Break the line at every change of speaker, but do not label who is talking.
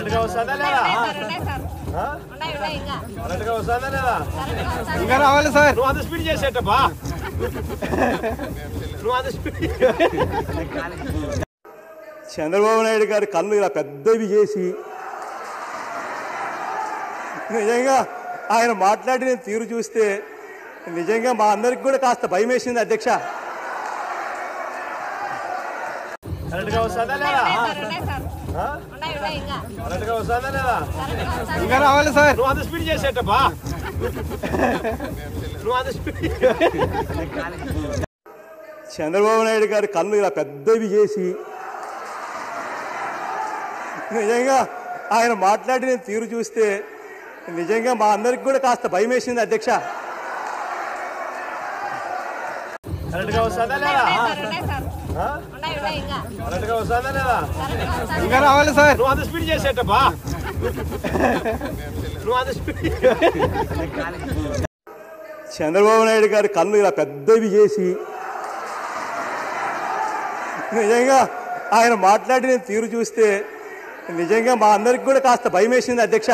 కరెక్ట్గా వస్తుందా లేదా? ఆ? కరెక్ట్గా వస్తుందా లేదా?
ఇంకా రావాలి సార్.
నువ్వు అంత స్పీడ్ చేసేటప్పా నువ్వు అంత స్పీడ్
చంద్రబాబు నాయుడు గారి కళ్ళు ఇలా పెద్దవి చేసి నిజంగా ఆయన మాట్లాడిన తీరు చూస్తే నిజంగా మా అందరికి కూడా కాస్త భయం వేసింది అధ్యక్ష.
కరెక్ట్గా వస్తుందా లేదా? ఆ? కరెక్ట్గా వస్తుందా లేదా?
ఇంకా రావాలి సార్.
నువ్వు అంత స్పీడ్ చేసేటప్పా? నువ్వు అంత స్పీడ్
చంద్రబాబు నాయుడు గారి కళ్ళు ఇలా పెద్దవి చేసి నిజంగా ఆయన మాట్లాడిన తీరు చూస్తే నిజంగా మా అందరికి కూడా కాస్త భయం వేసింది అధ్యక్ష.
కరెక్ట్గా వస్తుందా లేదా? ఆ? కరెక్ట్గా వస్తుందా లేదా?
ఇంకా రావాలి సార్.
నువ్వు అంత స్పీడ్ చేసేటప్పా? నువ్వు అంత స్పీడ్
చంద్రబాబు నాయుడు గారి కళ్ళు ఇలా పెద్దవి చేసి నిజంగా ఆయన మాట్లాడిన తీరు చూస్తే నిజంగా మా అందరికి కూడా కాస్త భయం వేసింది అధ్యక్ష.